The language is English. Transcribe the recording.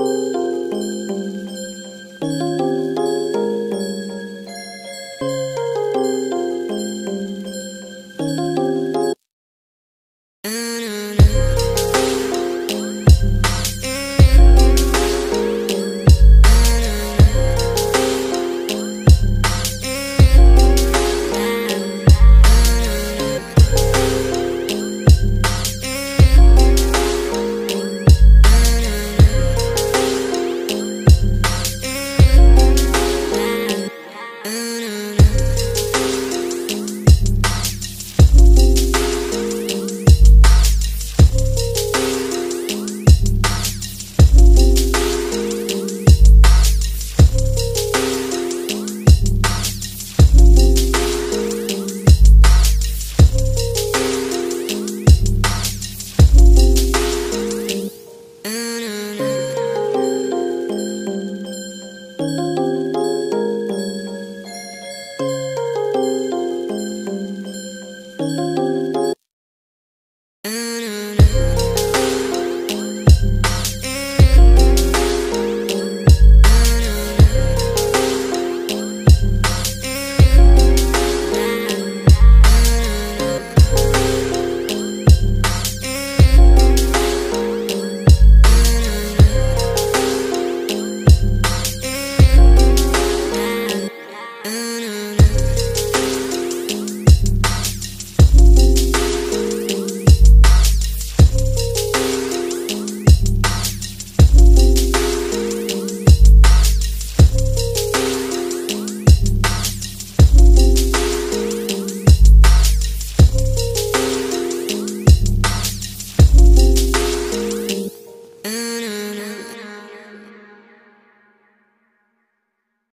you do do